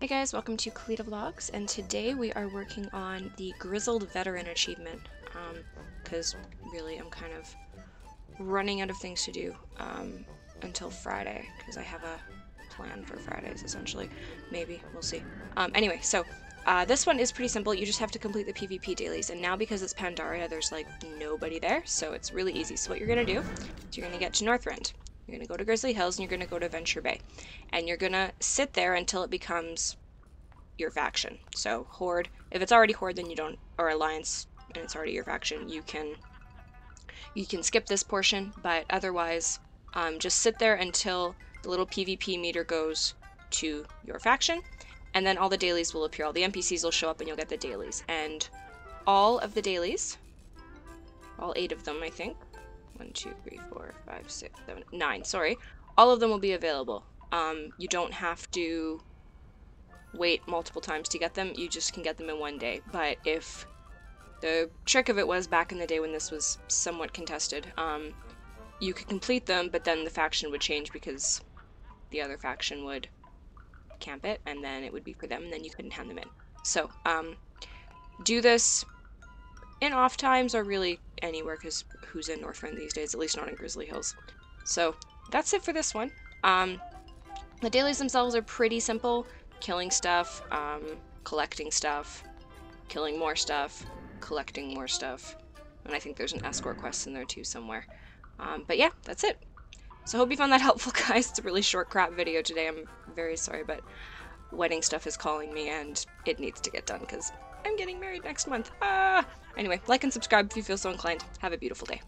Hey guys, welcome to Khalida Vlogs, and today we are working on the Grizzled Veteran Achievement, because um, really I'm kind of running out of things to do um, until Friday, because I have a plan for Fridays, essentially. Maybe, we'll see. Um, anyway, so uh, this one is pretty simple, you just have to complete the PvP dailies, and now because it's Pandaria, there's like nobody there, so it's really easy. So what you're going to do is you're going to get to Northrend. You're going to go to Grizzly Hills and you're going to go to Venture Bay. And you're going to sit there until it becomes your faction. So Horde, if it's already Horde then you don't, or Alliance and it's already your faction, you can you can skip this portion, but otherwise um, just sit there until the little PvP meter goes to your faction, and then all the dailies will appear. All the NPCs will show up and you'll get the dailies. And all of the dailies, all eight of them I think, one, two, three, four, five, six, seven, nine, sorry. All of them will be available. Um, you don't have to wait multiple times to get them, you just can get them in one day. But if the trick of it was back in the day when this was somewhat contested, um, you could complete them, but then the faction would change because the other faction would camp it, and then it would be for them, and then you couldn't hand them in. So, um, do this in off times or really anywhere because who's in Northrend these days, at least not in Grizzly Hills. So that's it for this one. Um, the dailies themselves are pretty simple. Killing stuff, um, collecting stuff, killing more stuff, collecting more stuff. And I think there's an escort quest in there too somewhere. Um, but yeah, that's it. So I hope you found that helpful, guys. It's a really short crap video today. I'm very sorry, but wedding stuff is calling me and it needs to get done because I'm getting married next month. Ah! Anyway, like and subscribe if you feel so inclined. Have a beautiful day.